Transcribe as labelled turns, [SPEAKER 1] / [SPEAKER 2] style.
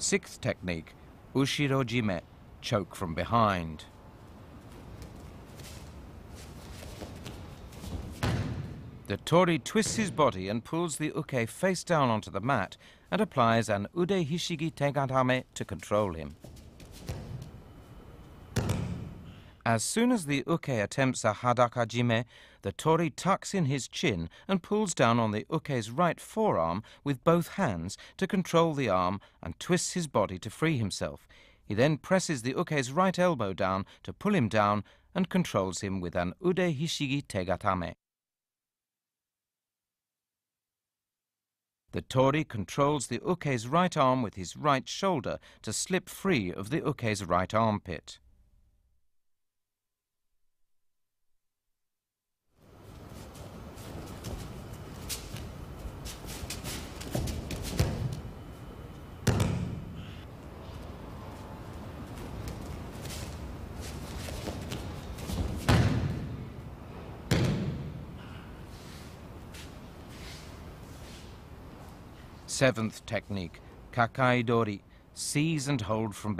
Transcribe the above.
[SPEAKER 1] Sixth technique, ushirojime, choke from behind. The Tori twists his body and pulls the uke face down onto the mat and applies an ude hishigi tegatame to control him. As soon as the uke attempts a hadakajime, the tori tucks in his chin and pulls down on the uke's right forearm with both hands to control the arm and twists his body to free himself. He then presses the uke's right elbow down to pull him down and controls him with an ude hishigi tegatame. The tori controls the uke's right arm with his right shoulder to slip free of the uke's right armpit. Seventh technique, kakae dori, seize and hold from